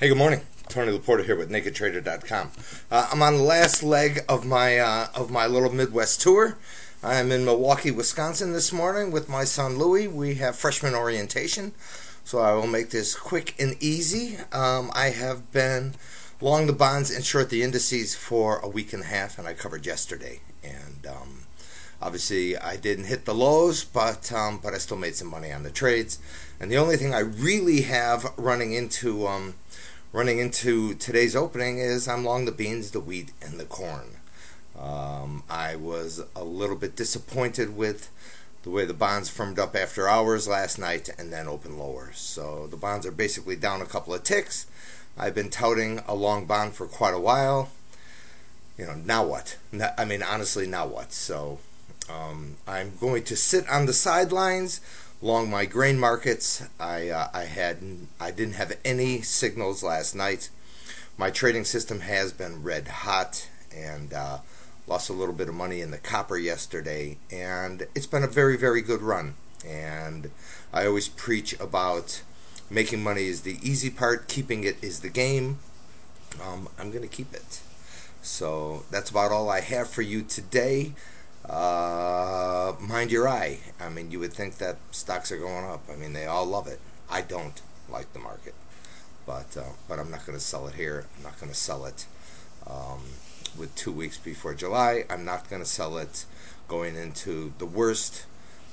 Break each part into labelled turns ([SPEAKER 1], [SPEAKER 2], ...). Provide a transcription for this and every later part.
[SPEAKER 1] Hey, good morning. Tony LaPorta here with NakedTrader.com. Uh, I'm on the last leg of my uh, of my little Midwest tour. I'm in Milwaukee, Wisconsin this morning with my son Louie. We have freshman orientation, so I will make this quick and easy. Um, I have been long the bonds and short the indices for a week and a half, and I covered yesterday. And um, obviously, I didn't hit the lows, but um, but I still made some money on the trades. And the only thing I really have running into um, running into today's opening is I'm long the beans, the wheat, and the corn. Um, I was a little bit disappointed with the way the bonds firmed up after hours last night and then opened lower. So the bonds are basically down a couple of ticks. I've been touting a long bond for quite a while. You know, now what? I mean, honestly, now what? So um, I'm going to sit on the sidelines Along my grain markets, I uh, I had I didn't have any signals last night. My trading system has been red hot and uh, lost a little bit of money in the copper yesterday, and it's been a very very good run. And I always preach about making money is the easy part, keeping it is the game. Um, I'm going to keep it. So that's about all I have for you today. Uh, mind your eye. I mean, you would think that stocks are going up. I mean, they all love it. I don't like the market, but uh, but I'm not going to sell it here. I'm not going to sell it um, with two weeks before July. I'm not going to sell it going into the worst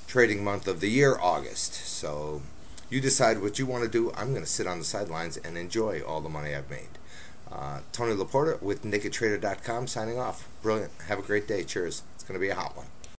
[SPEAKER 1] trading month of the year, August. So you decide what you want to do. I'm going to sit on the sidelines and enjoy all the money I've made. Uh, Tony LaPorta with NakedTrader.com signing off. Brilliant. Have a great day. Cheers. It's going to be a hot one.